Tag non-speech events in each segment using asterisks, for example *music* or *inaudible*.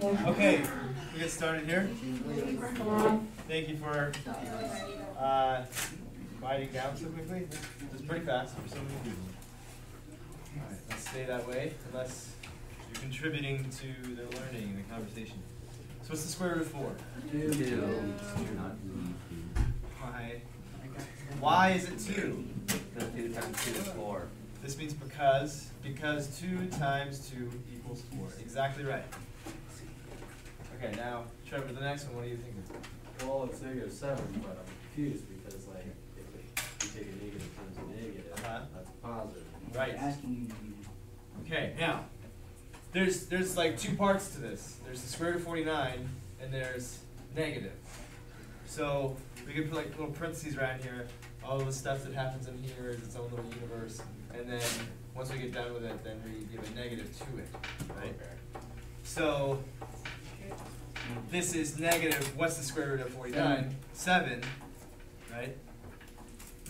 Okay, we get started here. Thank you for uh, down so quickly. It was pretty fast for so many people. All right, let's stay that way unless you're contributing to the learning and the conversation. So what's the square root of four? Two. Why? Why is it two? Because two times two is four. This means because, because two times two equals four. Exactly right. Okay, now, Trevor, the next one, what are you thinking? Well, it's negative seven, but I'm confused because like, if you take a negative times a negative, Uh-huh. that's positive. Right. Okay, now, there's, there's like two parts to this. There's the square root of forty-nine, and there's negative. So, we could put like little parentheses around here, all the stuff that happens in here is its own little universe, and then, once we get done with it, then we give a negative to it, right? So, this is negative, what's the square root of forty-nine? Seven, right?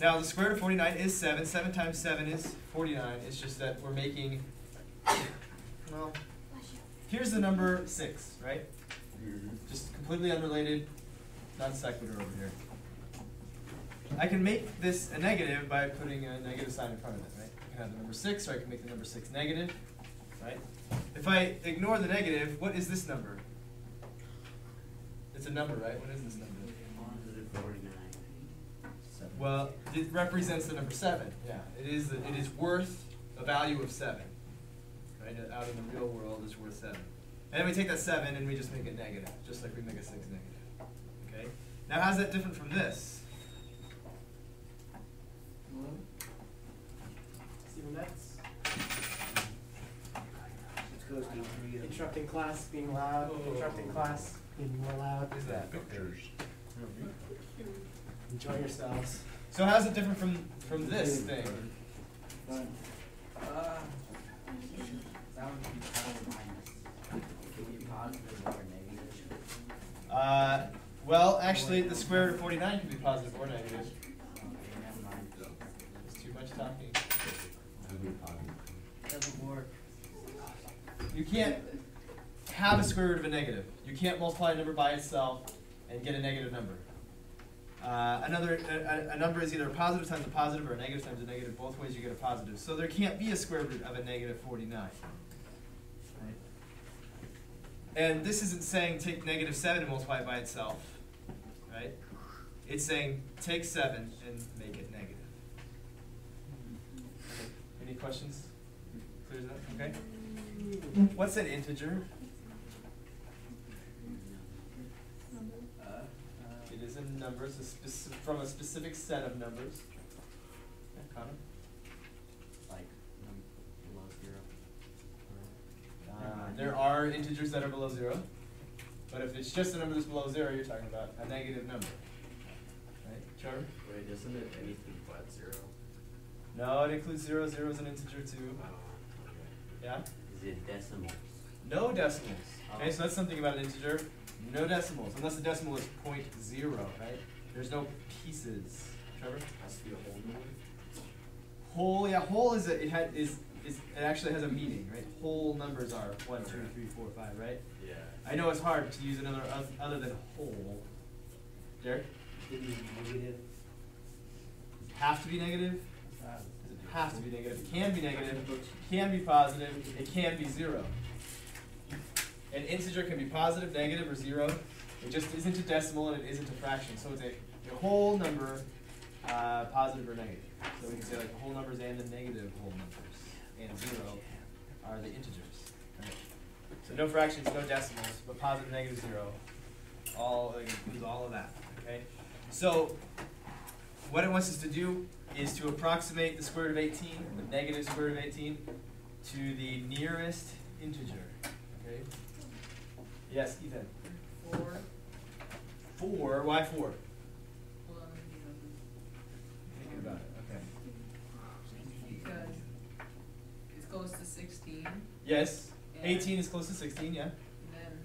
Now, the square root of forty-nine is seven, seven times seven is forty-nine, it's just that we're making, well, here's the number six, right? Mm-hmm. Just completely unrelated, non sequitur over here. I can make this a negative by putting a negative sign in front of it, right? I can have the number six, or I can make the number six negative, right? If I ignore the negative, what is this number? It's a number, right? What is this number? Positive forty-nine. Well, it represents the number seven. Yeah, it is. It is worth a value of seven. Right, uh, out in the real world, it's worth seven. And then we take that seven and we just make it negative, just like we make a six negative. Okay. Now, how's that different from this? Steven Metz. Interrupting class, being loud, Oh. interrupting class, being more loud. What is that? Enjoy yourselves. So, how's it different from from this thing? Uh, that would be plus or minus. It could be positive or negative. Uh, well, actually, the square root of forty-nine can be positive or negative. Okay, never mind. It's too much talking. Doesn't work. You can't have a square root of a negative. You can't multiply a number by itself and get a negative number. Uh, another a, a, number is either a positive times a positive or a negative times a negative. Both ways you get a positive. So there can't be a square root of a negative 49. Right? And this isn't saying take negative 7 and multiply it by itself. Right? It's saying take 7 and make it negative. Any questions? Clear that? Okay. What's an integer? Uh, It is a number, it's a speci- from a specific set of numbers. Yeah, Connor? like, num- below zero. Uh, there are integers that are below zero, but if it's just a number that's below zero, you're talking about a negative number. Right, Trevor? Wait, isn't it anything but zero? No, it includes zero, zero is an integer too. Oh, okay. Yeah? Is it decimal? No decimals. Okay, so that's something about an integer. No decimals, unless the decimal is point zero, right? There's no pieces. Trevor? It Has to be a whole number? Whole, yeah, whole is a, it had is is it actually has a meaning, right? Whole numbers are one, two, three, four, five, right? Yeah. I know it's hard to use another other than whole. Derek, negative. it have to be negative? Does it have to be negative? It can be negative. It can be positive. It can be zero. An integer can be positive, negative, or zero. It just isn't a decimal and it isn't a fraction. So it's a, a whole number, uh, positive or negative. So we can say like whole numbers and the negative whole numbers and zero are the integers. Right? So no fractions, no decimals, but positive, negative, zero. All includes all of that. Okay. So what it wants us to do is to approximate the square root of 18, the negative square root of 18, to the nearest integer. Okay. Yes, Ethan. Four. Four. Why four? Hold Thinking about it. Okay. because it's close to sixteen, and Yes. 18 is close to 16. Yeah. then,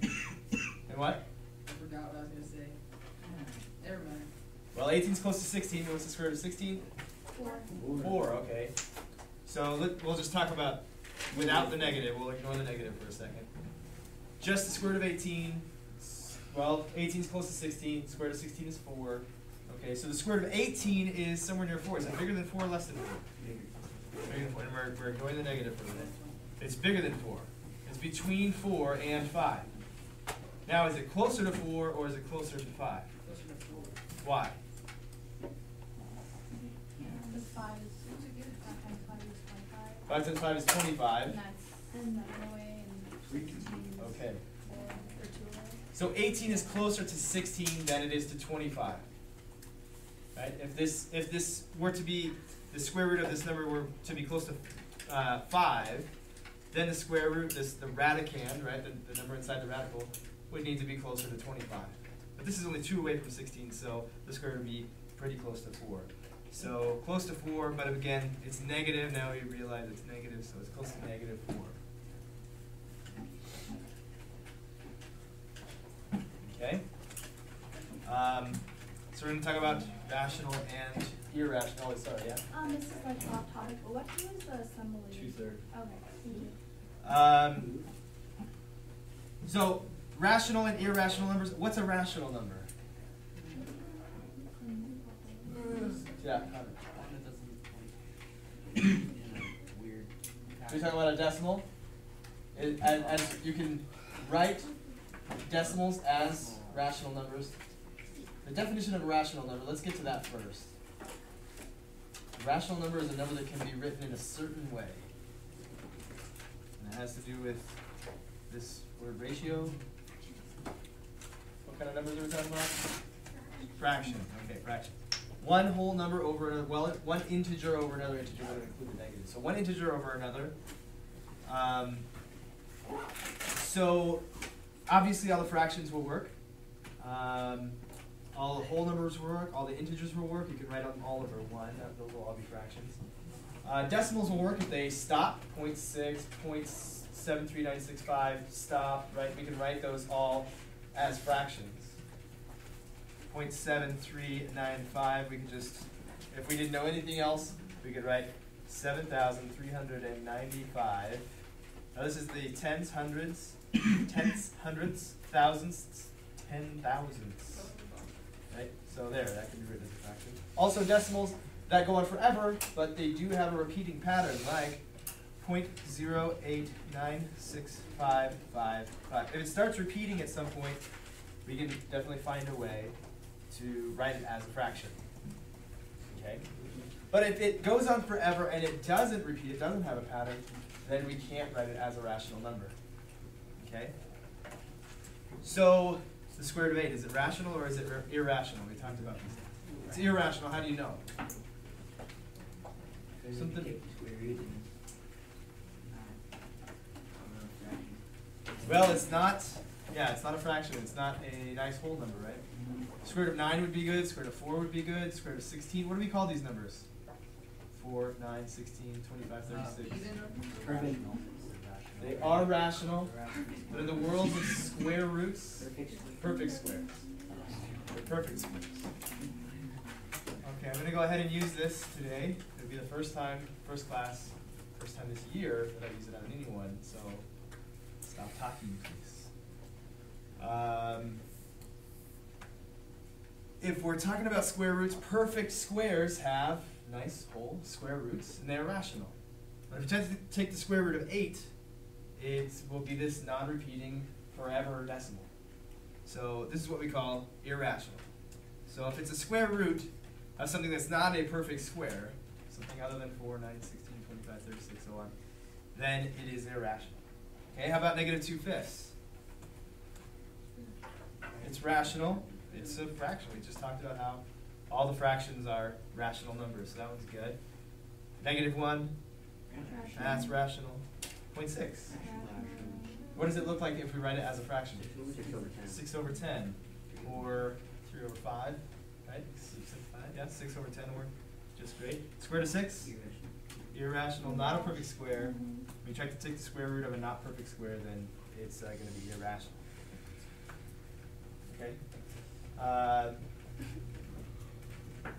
right *coughs* And what? I forgot what I was gonna say. Never mind. Well, 18 is close to 16. What's the square root of 16? Four. Four. Okay. So let, we'll just talk about without the negative, we'll ignore the negative for a second. Just the square root of 18. well, 18 is close to 16, square root of 16 is 4. Okay, so the square root of 18 is somewhere near 4. Is it bigger than 4 or less than 4? Bigger than 4. And we're, we're ignoring the negative for a minute. It's bigger than 4. It's between 4 and 5. Now, is it closer to 4 or is it closer to 5? Closer to four. Why? Because five is, five times five is twenty-five. 5 times 5 is 25. And that's seven away and Okay. four or two away. So 18 is closer to 16 than it is to 25. Right? If this if this were to be the square root of this number were to be close to uh, 5, then the square root, this the radicand, right, the, the number inside the radical, would need to be closer to 25. But this is only 2 away from 16, so the square root would be pretty close to 4. So close to 4, but again, it's negative. Now we realize it's negative, so it's close to negative 4. Okay? Um, so we're going to talk about rational and irrational. Oh, sorry, yeah? Um, this is like off topic, but what the assembly? Two-thirds. Okay. Um, so, rational and irrational numbers. What's a rational number? Yeah. Connor. One that doesn't point in a So you're talking about a decimal? It, and, and you can write decimals as rational numbers. The definition of a rational number, let's get to that first. A rational number is a number that can be written in a certain way. And it has to do with this word ratio. What kind of numbers are we talking about? Fraction, okay, fraction. One whole number over another, well, one integer over another integer would include the negative. So one integer over another. Um, so obviously all the fractions will work. Um, all the whole numbers will work, all the integers will work. You can write them all over one, that- those will all be fractions. Uh, decimals will work if they stop, 0.6, 0.73965, stop, right? We can write those all as fractions. 0.7395, we could just, if we didn't know anything else, we could write 7,395. Now this is the tens, hundreds, tenths, hundreds, thousandths, ten thousandths. Right? So there, that can be written as a fraction. Also decimals that go on forever, but they do have a repeating pattern, like 0.0896555. If it starts repeating at some point, we can definitely find a way to write it as a fraction. Okay? But if it goes on forever and it doesn't repeat, it doesn't have a pattern, then we can't write it as a rational number. Okay? So, the square root of 8, is it rational or is it irrational? We talked about these. It's irrational. How do you know? Something- Well, it's not, yeah, it's not a fraction. It's not a nice whole number, right? Square root of 9 would be good. Square root of 4 would be good. Square root of 16. What do we call these numbers? 4, 9, 16, 25, 36. Even numbers? Perfect. They are rational, but in the world of square roots, perfect squares. They're perfect squares. Okay, I'm gonna go ahead and use this today. It'll be the first time, first class, first time this year that I use it on anyone, so stop talking, please. Um, if we're talking about square roots, perfect squares have nice whole square roots, and they're rational. But if you take the square root of 8, it will be this non-repeating forever decimal. So this is what we call irrational. So if it's a square root of something that's not a perfect square, something other than 4, 9, 16, 25, 36, so on, then it is irrational. Okay, how about negative 2 fifths? It's rational. It's a fraction. We just talked about how all the fractions are rational numbers, so that one's good. Negative 1, that's rational. 0.6. What does it look like if we write it as a fraction? Six over ten. 6 over 10, or 3 over 5, right? 6 over 5, yeah, 6 over 10 work just great. Square root of 6? Irrational, not a perfect square. When you try to take the square root of a not perfect square, then it's uh, going to be irrational. Okay? Uh,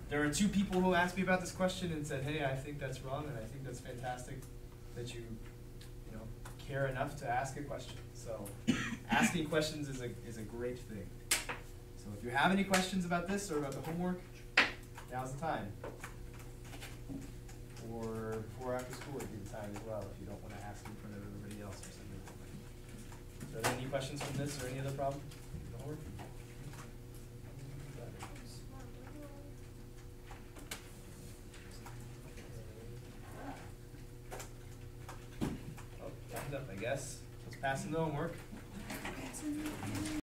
there are two people who asked me about this question and said, hey, I think that's wrong, and I think that's fantastic that you, you know, care enough to ask a question. So asking *coughs* questions is a, is a great thing. So if you have any questions about this or about the homework, now's the time. Or before after school would be the time as well, if you don't wanna ask in front of everybody else or something. So are there any questions from this or any other problem? with the homework? Time's up,